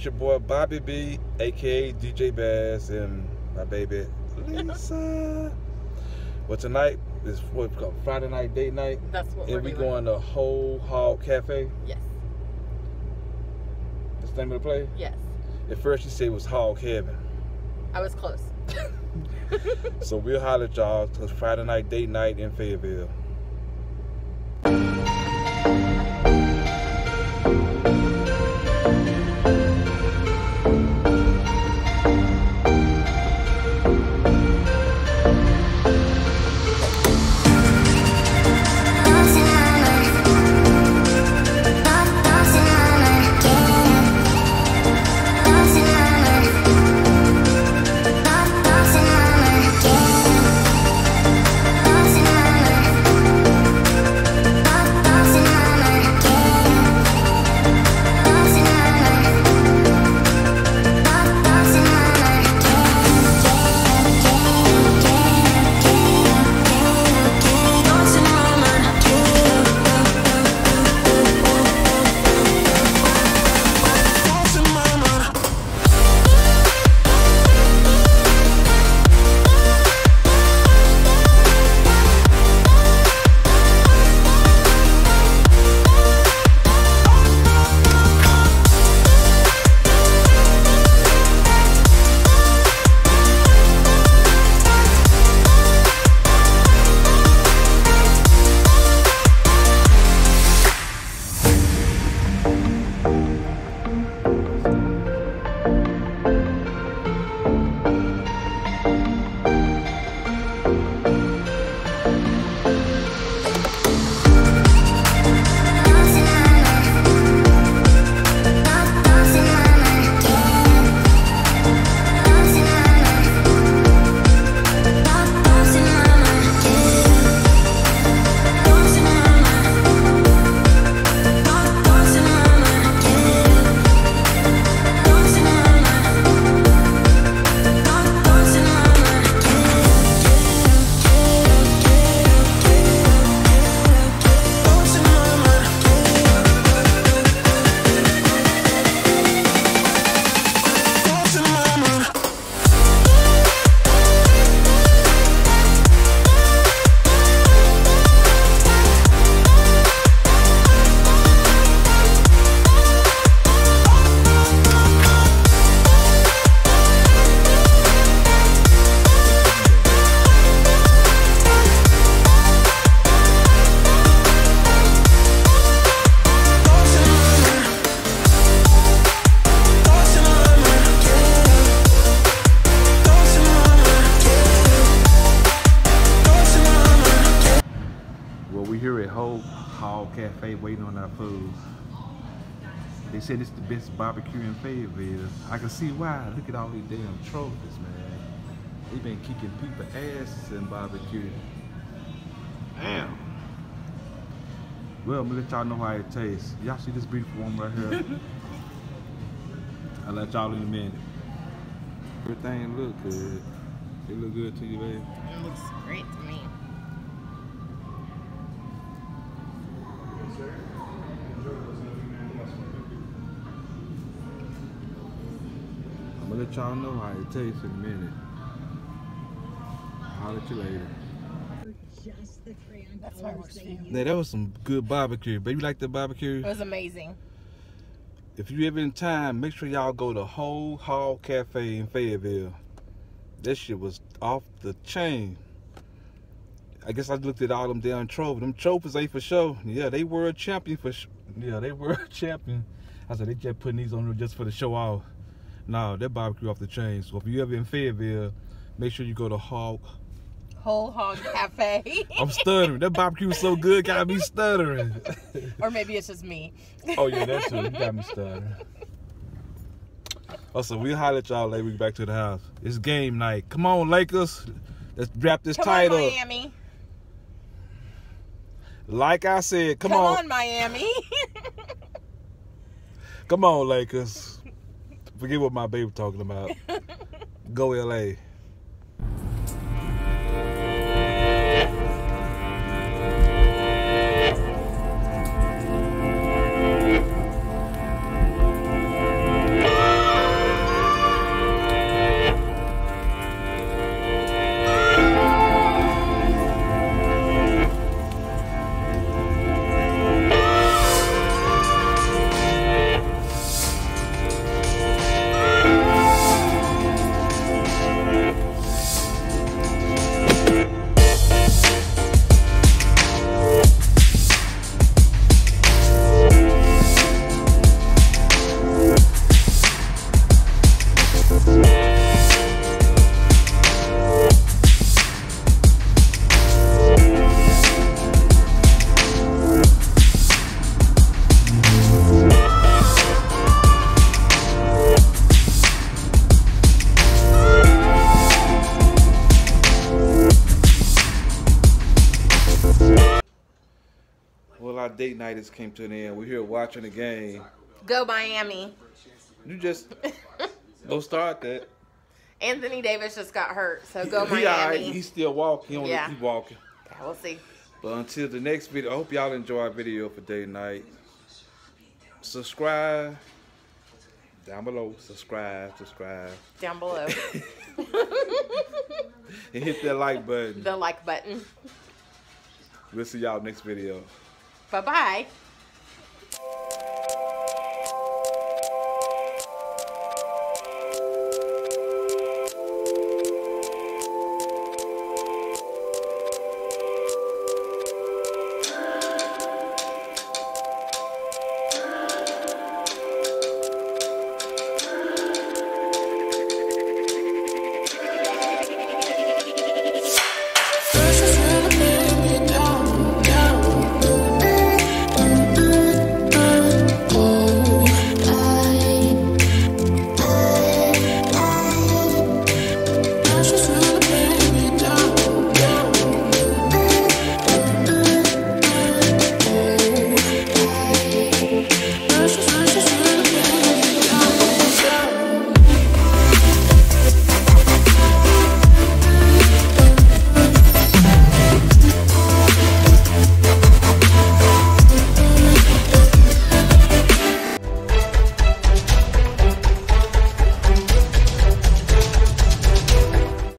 What's? It's your boy Bobby B, aka DJ Bass, and my baby Lisa. well, tonight is what called Friday night date night, That's what and we're we doing. going to Whole Hog Cafe. Yes. That's the name of the place. Yes. At first, she said it was Hog Heaven. I was close. So we'll holler at y'all to Friday night date night in Fayetteville. Hog Cafe waiting on our food. They said it's the best barbecue in Fayetteville. I can see why. Look at all these damn trophies, man. They been kicking people asses in barbecue. Damn. Well, I'm gonna let y'all know how it tastes. Y'all see this beautiful one right here? I'll let y'all in a minute. Everything look good. It look good to you, baby. It looks great to me. I'm gonna let y'all know how it tastes in a minute. I'll let you later. just the crayon That's why works for you. Now that was some good barbecue. Baby, you like the barbecue? It was amazing. If you ever in time, make sure y'all go to Whole Hog Cafe in Fayetteville. That shit was off the chain. I guess I looked at all them damn trophies. Them trophies ain't for show. Yeah, they were a champion for. Yeah, they were a champion. I said they just putting these on there just for the show off. No, that barbecue off the chain. So if you ever in Fayetteville, make sure you go to Hog. Whole Hog Cafe. I'm stuttering. That barbecue was so good, got me stuttering. or maybe it's just me. Oh yeah, that too. You got me stuttering. Also, we'll holler at y'all later. We back to the house. It's game night. Come on, Lakers. Let's wrap this Come title. on, Miami. Like I said, come, on Come on. on, Miami. Come on, Lakers. Forget what my baby talking about. Go LA. Date night has came to an end. We're here watching the game. Go Miami. You just don't start that. Anthony Davis just got hurt, so go he all right. Miami. He's still walking. He only Yeah. keep walking. Yeah, we'll see. But until the next video, I hope y'all enjoy our video for date night. Subscribe down below. Subscribe, subscribe, Down below. and hit that like button. the like button. We'll see y'all next video. Bye bye.